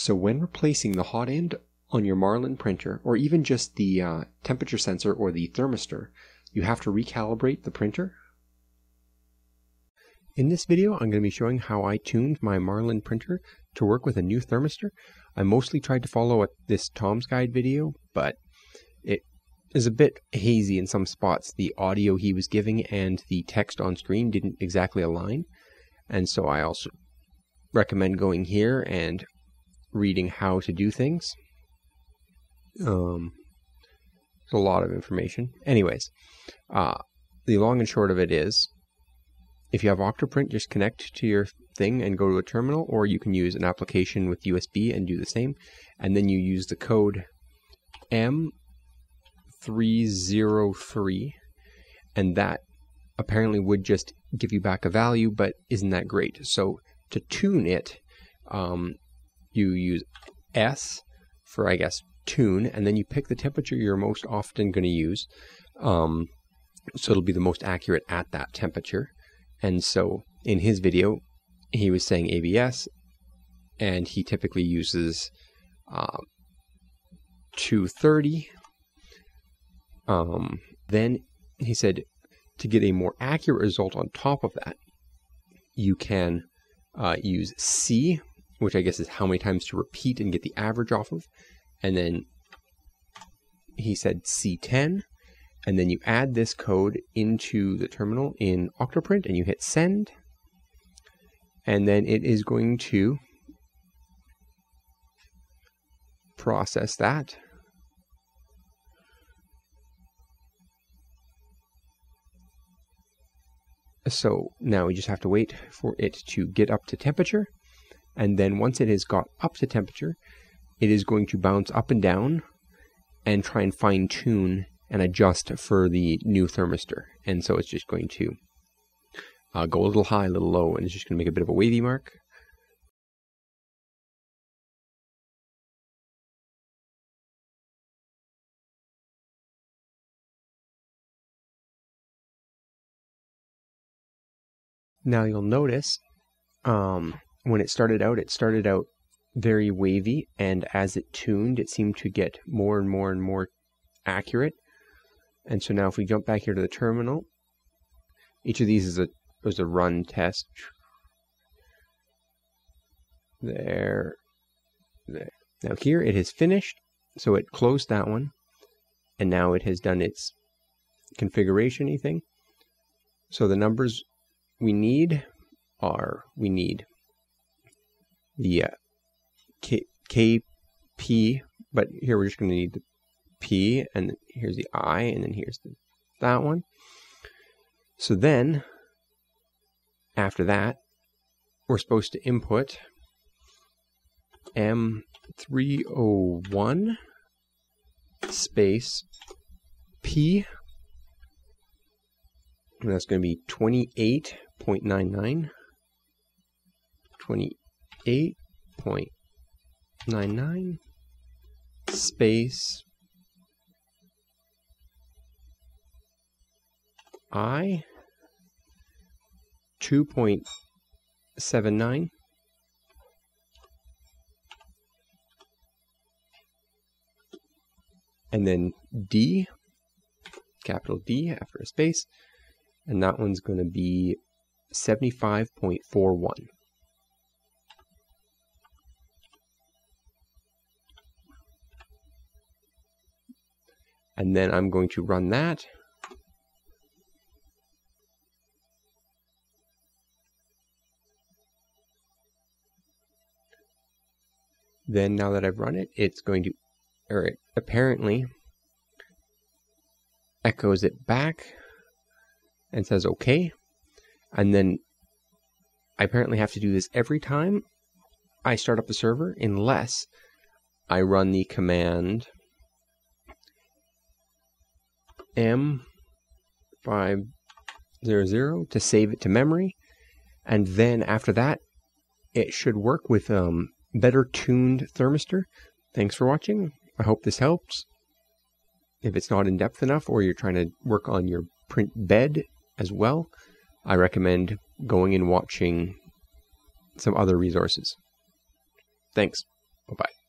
So when replacing the hot end on your Marlin printer, or even just the uh, temperature sensor or the thermistor, you have to recalibrate the printer. In this video, I'm going to be showing how I tuned my Marlin printer to work with a new thermistor. I mostly tried to follow this Tom's Guide video, but it is a bit hazy in some spots. The audio he was giving and the text on screen didn't exactly align. And so I also recommend going here and reading how to do things. Um, a lot of information. Anyways, uh, the long and short of it is, if you have Octoprint, just connect to your thing and go to a terminal, or you can use an application with USB and do the same. And then you use the code M303, and that apparently would just give you back a value, but isn't that great? So to tune it, um, you use S for, I guess, tune, and then you pick the temperature you're most often going to use. Um, so it'll be the most accurate at that temperature. And so in his video, he was saying ABS, and he typically uses uh, 230. Um, then he said to get a more accurate result on top of that, you can uh, use C, which I guess is how many times to repeat and get the average off of. And then he said C10. And then you add this code into the terminal in Octoprint and you hit send. And then it is going to process that. So now we just have to wait for it to get up to temperature. And then once it has got up to temperature, it is going to bounce up and down and try and fine tune and adjust for the new thermistor. And so it's just going to uh, go a little high, a little low, and it's just going to make a bit of a wavy mark. Now you'll notice um, when it started out, it started out very wavy, and as it tuned, it seemed to get more and more and more accurate. And so now if we jump back here to the terminal, each of these is a was a run test. There, there. Now here it has finished, so it closed that one, and now it has done its configuration thing. So the numbers we need are we need the uh, K, KP, but here we're just going to need the P, and here's the I, and then here's the, that one. So then, after that, we're supposed to input M301 space P, and that's going to be 28.99, 28.99 space I 2.79 and then D capital D after a space and that one's going to be 75.41 and then I'm going to run that Then now that I've run it, it's going to, or it apparently echoes it back and says okay. And then I apparently have to do this every time I start up the server unless I run the command M500 to save it to memory. And then after that, it should work with um, better tuned thermistor. Thanks for watching. I hope this helps. If it's not in depth enough or you're trying to work on your print bed as well, I recommend going and watching some other resources. Thanks. Bye bye.